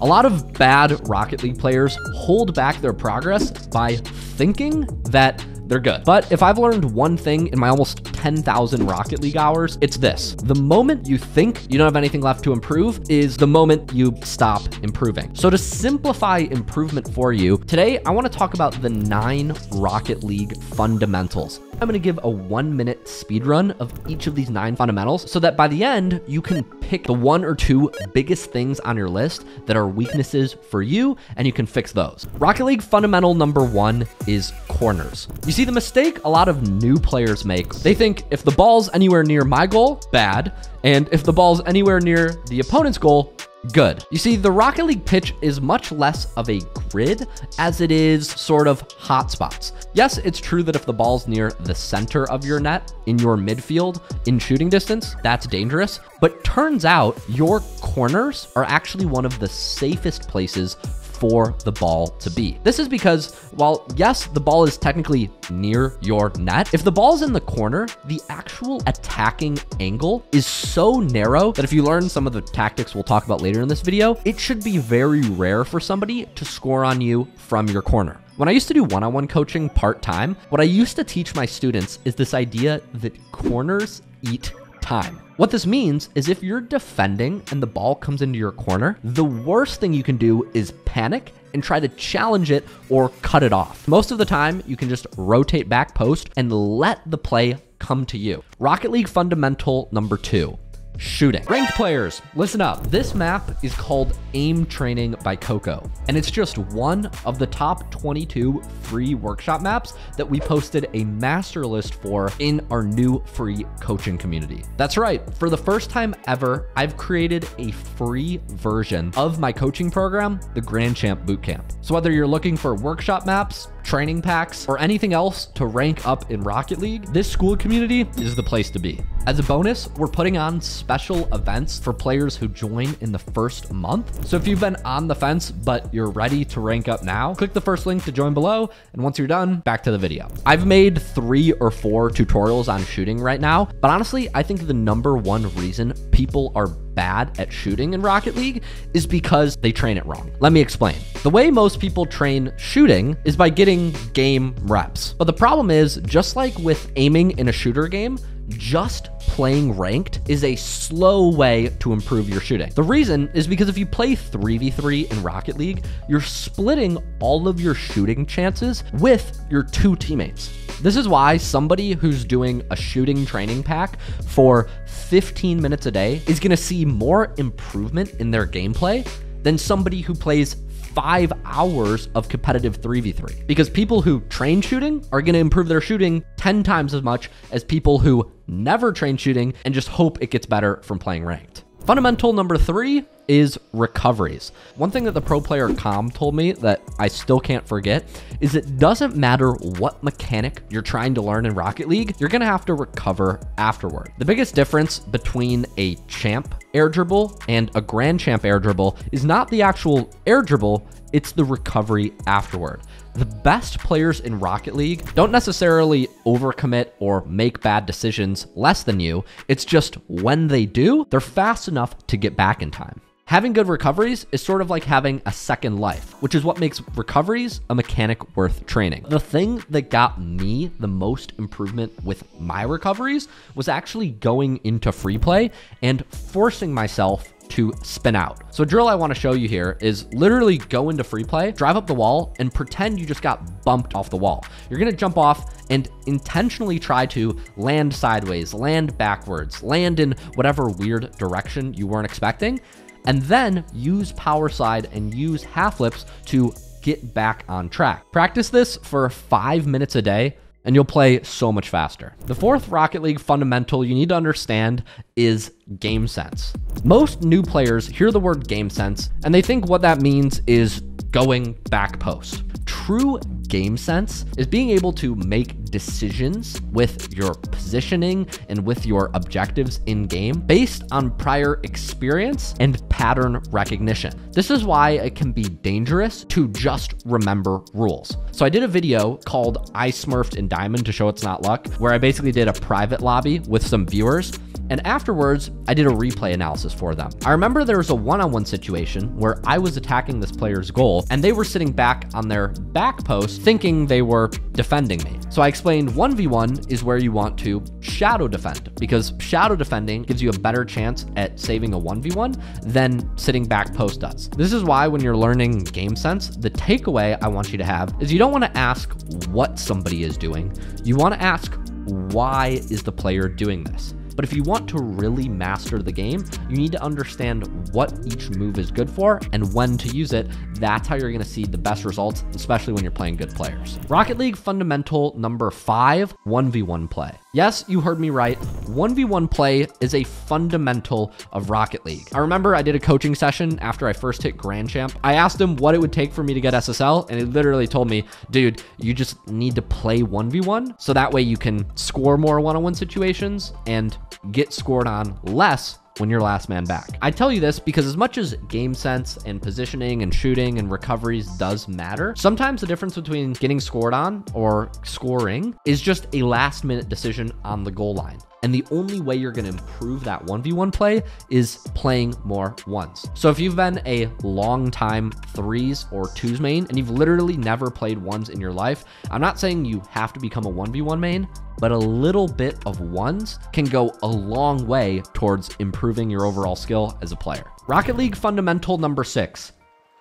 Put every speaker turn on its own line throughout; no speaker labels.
A lot of bad Rocket League players hold back their progress by thinking that they're good. But if I've learned one thing in my almost 10,000 Rocket League hours, it's this. The moment you think you don't have anything left to improve is the moment you stop improving. So to simplify improvement for you, today I want to talk about the nine Rocket League fundamentals. I'm to give a one minute speed run of each of these nine fundamentals so that by the end, you can pick the one or two biggest things on your list that are weaknesses for you and you can fix those. Rocket League fundamental number one is corners. You see the mistake a lot of new players make. They think if the ball's anywhere near my goal, bad. And if the ball's anywhere near the opponent's goal, good. You see, the Rocket League pitch is much less of a grid as it is sort of hotspots. Yes, it's true that if the ball's near the center of your net in your midfield in shooting distance, that's dangerous. But turns out your corners are actually one of the safest places for the ball to be. This is because while yes, the ball is technically near your net, if the ball's in the corner, the actual attacking angle is so narrow that if you learn some of the tactics we'll talk about later in this video, it should be very rare for somebody to score on you from your corner. When I used to do one on one coaching part time, what I used to teach my students is this idea that corners eat time. What this means is if you're defending and the ball comes into your corner, the worst thing you can do is panic and try to challenge it or cut it off. Most of the time, you can just rotate back post and let the play come to you. Rocket League fundamental number two shooting. Ranked players, listen up. This map is called Aim Training by Coco, and it's just one of the top 22 free workshop maps that we posted a master list for in our new free coaching community. That's right. For the first time ever, I've created a free version of my coaching program, the Grand Champ Bootcamp. So whether you're looking for workshop maps, training packs, or anything else to rank up in Rocket League, this Skool community is the place to be. As a bonus, we're putting on special events for players who join in the first month. So if you've been on the fence, but you're ready to rank up now, click the first link to join below. And once you're done, back to the video. I've made three or four tutorials on shooting right now, but honestly, I think the number one reason people are bad at shooting in Rocket League is because they train it wrong. Let me explain. The way most people train shooting is by getting game reps. But the problem is, just like with aiming in a shooter game, just playing ranked is a slow way to improve your shooting. The reason is because if you play 3v3 in Rocket League, you're splitting all of your shooting chances with your two teammates. This is why somebody who's doing a shooting training pack for 15 minutes a day is going to see more improvement in their gameplay than somebody who plays five hours of competitive 3v3 because people who train shooting are going to improve their shooting 10 times as much as people who never train shooting and just hope it gets better from playing ranked. Fundamental number three is recoveries. One thing that the pro player Com told me that I still can't forget is it doesn't matter what mechanic you're trying to learn in Rocket League, you're gonna have to recover afterward. The biggest difference between a champ air dribble and a grand champ air dribble is not the actual air dribble, it's the recovery afterward. The best players in Rocket League don't necessarily overcommit or make bad decisions less than you. It's just when they do, they're fast enough to get back in time. Having good recoveries is sort of like having a second life, which is what makes recoveries a mechanic worth training. The thing that got me the most improvement with my recoveries was actually going into free play and forcing myself to spin out. So a drill I want to show you here is literally go into free play, drive up the wall, and pretend you just got bumped off the wall. You're to jump off and intentionally try to land sideways, land backwards, land in whatever weird direction you weren't expecting and then use power slide and use half flips to get back on track. Practice this for five minutes a day and you'll play so much faster. The fourth Rocket League fundamental you need to understand is game sense. Most new players hear the word game sense and they think what that means is going back post. True game sense is being able to make decisions with your positioning and with your objectives in game based on prior experience and pattern recognition. This is why it can be dangerous to just remember rules. So I did a video called I Smurfed in Diamond to show it's not luck, where I basically did a private lobby with some viewers And afterwards, I did a replay analysis for them. I remember there was a one on one situation where I was attacking this player's goal and they were sitting back on their back post thinking they were defending me. So I explained 1v1 is where you want to shadow defend because shadow defending gives you a better chance at saving a 1v1 than sitting back post does. This is why when you're learning game sense, the takeaway I want you to have is you don't want to ask what somebody is doing. You want to ask why is the player doing this? But if you want to really master the game, you need to understand what each move is good for and when to use it. That's how you're going to see the best results, especially when you're playing good players. Rocket League fundamental number five 1v1 play. Yes, you heard me right. 1v1 play is a fundamental of Rocket League. I remember I did a coaching session after I first hit Grand Champ. I asked him what it would take for me to get SSL, and he literally told me, dude, you just need to play 1v1 so that way you can score more one on one situations and get scored on less when you're last man back. I tell you this because as much as game sense and positioning and shooting and recoveries does matter, sometimes the difference between getting scored on or scoring is just a last minute decision on the goal line. And the only way you're going to improve that 1v1 play is playing more ones. So if you've been a long time threes or twos main and you've literally never played ones in your life, I'm not saying you have to become a 1v1 main, but a little bit of ones can go a long way towards improving your overall skill as a player. Rocket League fundamental number six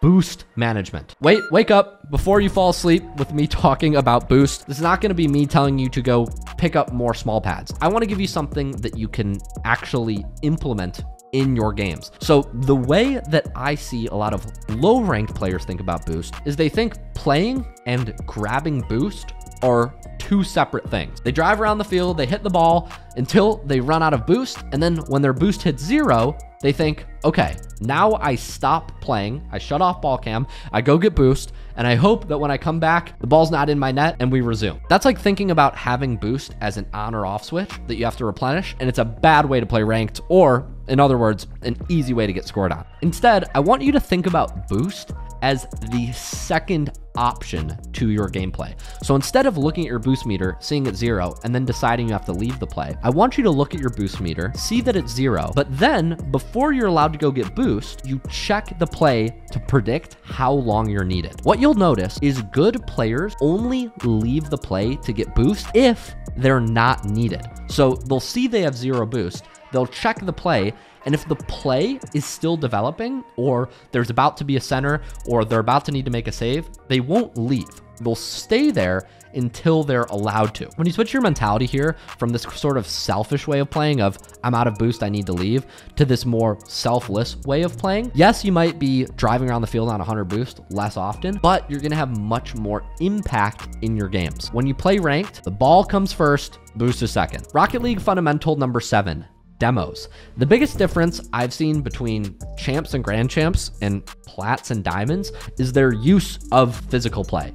boost management. Wait, wake up before you fall asleep with me talking about boost. This is not going to be me telling you to go pick up more small pads. I want to give you something that you can actually implement in your games. So the way that I see a lot of low ranked players think about boost is they think playing and grabbing boost are two separate things. They drive around the field, they hit the ball until they run out of boost, and then when their boost hits zero, they think, okay, now I stop playing, I shut off ball cam, I go get boost, and I hope that when I come back, the ball's not in my net and we resume. That's like thinking about having boost as an on or off switch that you have to replenish, and it's a bad way to play ranked, or in other words, an easy way to get scored on. Instead, I want you to think about boost as the second option to your gameplay. So instead of looking at your boost meter, seeing it zero, and then deciding you have to leave the play, I want you to look at your boost meter, see that it's zero, but then before you're allowed to go get boost, you check the play to predict how long you're needed. What you'll notice is good players only leave the play to get boost if they're not needed. So they'll see they have zero boost, they'll check the play, and if the play is still developing, or there's about to be a center, or they're about to need to make a save, they won't leave. They'll stay there until they're allowed to. When you switch your mentality here from this sort of selfish way of playing of I'm out of boost, I need to leave, to this more selfless way of playing, yes, you might be driving around the field on 100 boost less often, but you're gonna have much more impact in your games. When you play ranked, the ball comes first, boost is second. Rocket League fundamental number seven, demos. The biggest difference I've seen between champs and grand champs and plats and diamonds is their use of physical play.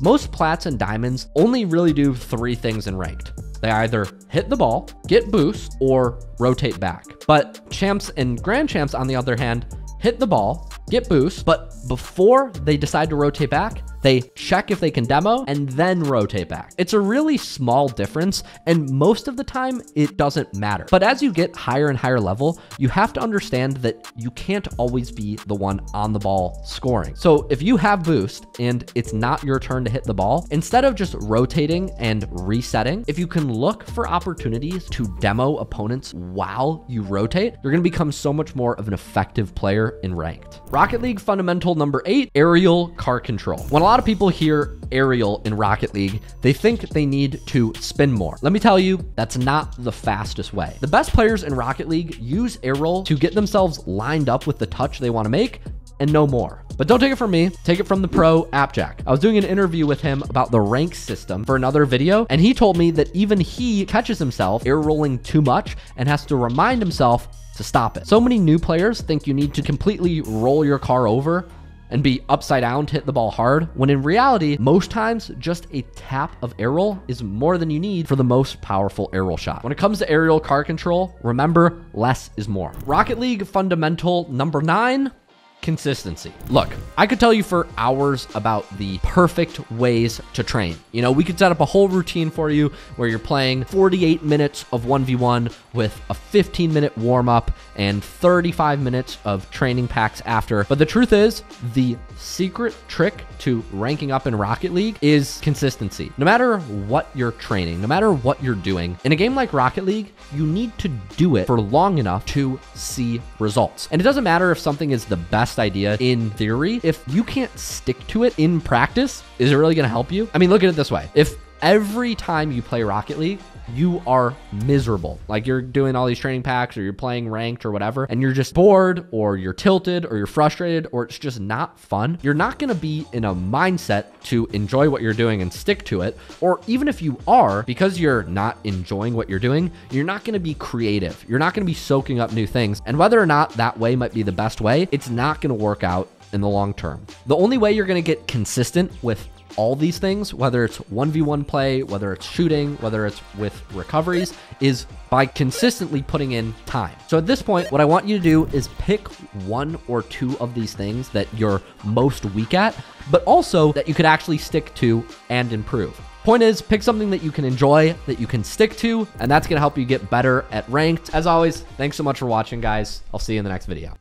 Most plats and diamonds only really do three things in ranked. They either hit the ball, get boost, or rotate back. But champs and grand champs, on the other hand, hit the ball, get boost, but before they decide to rotate back, they check if they can demo and then rotate back. It's a really small difference, and most of the time it doesn't matter. But as you get higher and higher level, you have to understand that you can't always be the one on the ball scoring. So if you have boost and it's not your turn to hit the ball, instead of just rotating and resetting, if you can look for opportunities to demo opponents while you rotate, you're gonna become so much more of an effective player in ranked. Rocket League fundamental number eight, aerial car control. When a lot of people hear aerial in Rocket League, they think they need to spin more. Let me tell you, that's not the fastest way. The best players in Rocket League use aerial to get themselves lined up with the touch they want to make and no more. But don't take it from me, take it from the pro Appjack. I was doing an interview with him about the rank system for another video, and he told me that even he catches himself air rolling too much and has to remind himself to stop it. So many new players think you need to completely roll your car over and be upside down to hit the ball hard, when in reality, most times just a tap of air roll is more than you need for the most powerful air roll shot. When it comes to aerial car control, remember less is more. Rocket League fundamental number nine consistency. Look, I could tell you for hours about the perfect ways to train. You know, we could set up a whole routine for you where you're playing 48 minutes of 1v1 with a 15 minute warm up and 35 minutes of training packs after. But the truth is, the secret trick to ranking up in Rocket League is consistency. No matter what you're training, no matter what you're doing, in a game like Rocket League, you need to do it for long enough to see results. And it doesn't matter if something is the best idea in theory, if you can't stick to it in practice, is it really going to help you? I mean, look at it this way. If every time you play Rocket League, you are miserable. Like you're doing all these training packs or you're playing ranked or whatever, and you're just bored or you're tilted or you're frustrated or it's just not fun. You're not going to be in a mindset to enjoy what you're doing and stick to it. Or even if you are, because you're not enjoying what you're doing, you're not going to be creative. You're not going to be soaking up new things. And whether or not that way might be the best way, it's not going to work out in the long term. The only way you're going to get consistent with all these things, whether it's 1v1 play, whether it's shooting, whether it's with recoveries, is by consistently putting in time. So at this point, what I want you to do is pick one or two of these things that you're most weak at, but also that you could actually stick to and improve. Point is, pick something that you can enjoy, that you can stick to, and that's going to help you get better at ranked. As always, thanks so much for watching, guys. I'll see you in the next video.